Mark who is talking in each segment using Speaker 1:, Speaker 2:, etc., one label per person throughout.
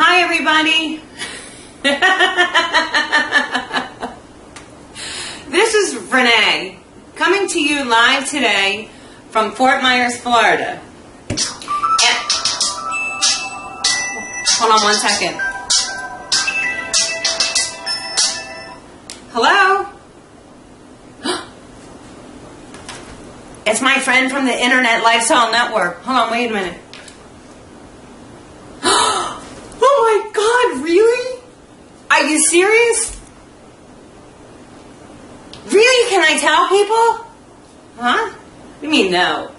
Speaker 1: Hi, everybody. this is Renee coming to you live today from Fort Myers, Florida. And- hold on one second. Hello? It's my friend from the Internet Lifestyle Network. Hold on, wait a minute. Oh my god, really? Are you serious? Really? Can I tell people? Huh? You mean no?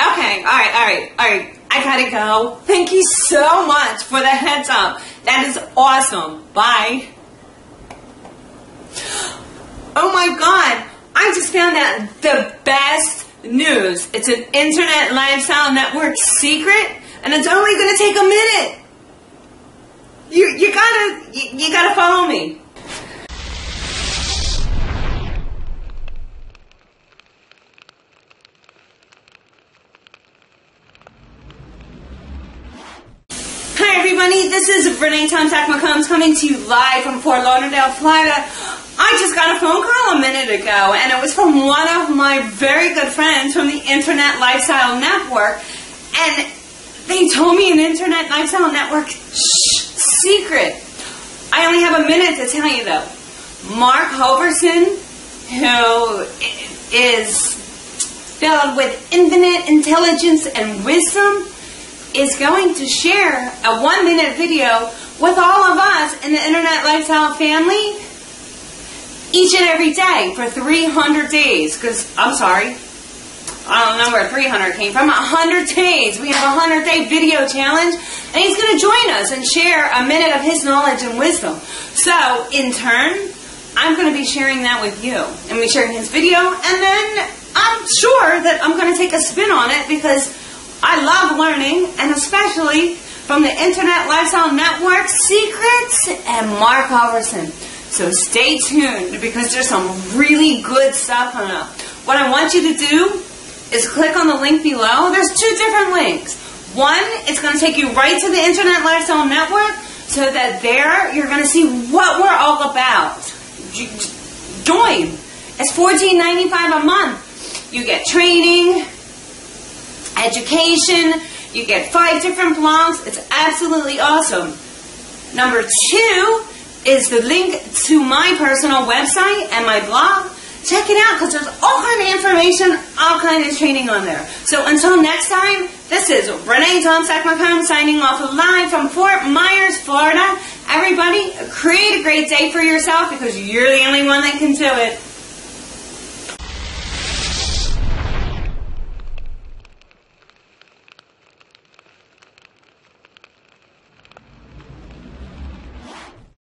Speaker 1: Okay, alright, alright, alright. I gotta go. Thank you so much for the heads up. That is awesome. Bye. Oh my god, I just found out the best news. It's an Internet Lifestyle Network secret, and it's only gonna take a minute. You, gotta, follow me. Hi everybody, this is Renee Tomczak McCombs coming to you live from Fort Lauderdale, Florida. I just got a phone call a minute ago and it was from one of my very good friends from the Internet Lifestyle Network and they told me an Internet Lifestyle Network shh, secret. I only have a minute to tell you though. Mark Hoverson, who is filled with infinite intelligence and wisdom, is going to share a one minute video with all of us in the Internet Lifestyle family each and every day for 300 days. Because, I'm sorry, I don't know where 300 came from. 100 days. We have a 100 day video challenge, and he's going to join us and share a minute of his knowledge and wisdom. So, in turn, I'm going to be sharing that with you. Going to be sharing his video, and then I'm sure that I'm going to take a spin on it because I love learning, and especially from the Internet Lifestyle Network Secrets and Mark Hoverson. So stay tuned because there's some really good stuff coming up. What I want you to do is click on the link below. There's two different links. One, it's going to take you right to the Internet Lifestyle Network so that there you're going to see what we're all about. Join. It's $14.95 a month. You get training, education, you get five different blogs. It's absolutely awesome. Number two is the link to my personal website and my blog. Check it out because there's all kind of information, all kind of training on there. So until next time, this is Renee Tomczak McComb signing off live from Fort Myers, Florida. Everybody, create a great day for yourself because you're the only one that can do it.